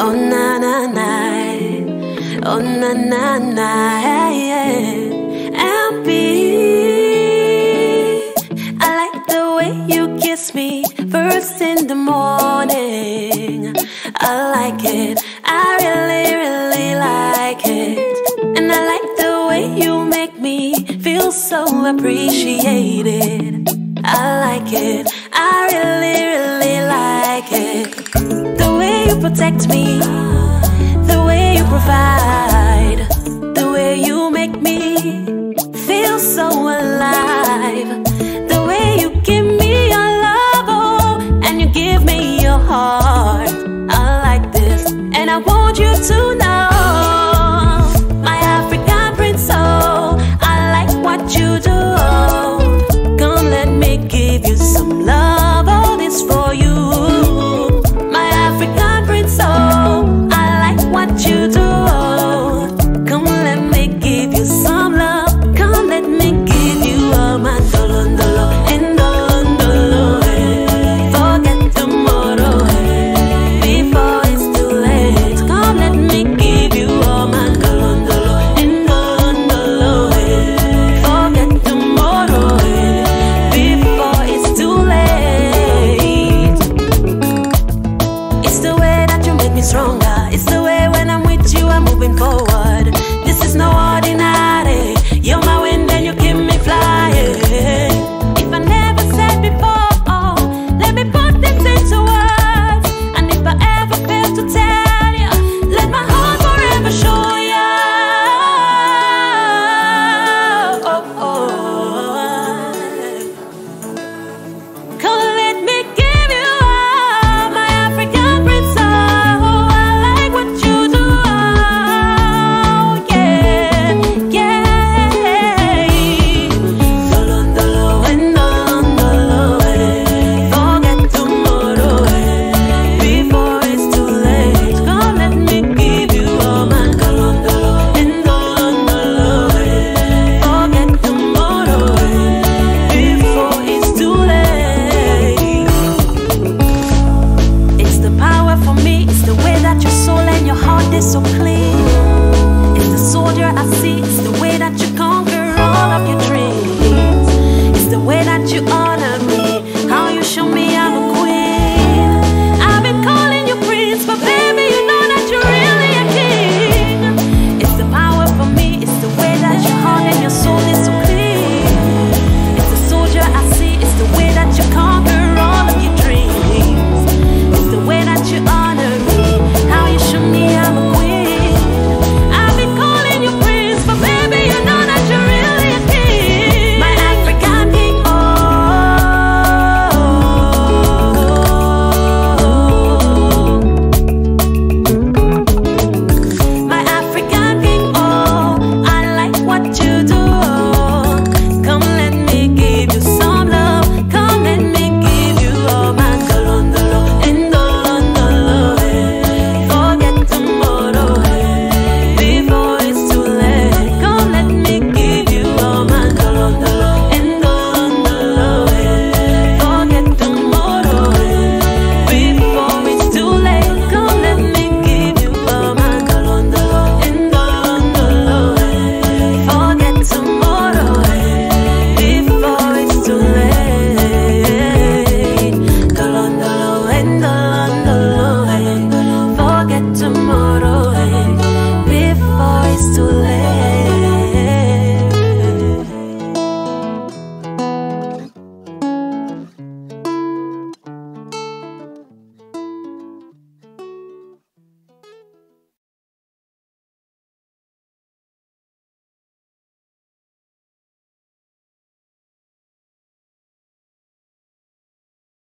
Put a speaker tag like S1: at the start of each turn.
S1: Oh na na na, oh na na na, yeah. I like the way you kiss me first in the morning. I like it, I really really like it, and I like the way you make me feel so appreciated. I like it. protect me the way you provide. hoping for. is so clear. It's the soldier I see, it's the way that you conquer all of your dreams, it's the way that you are.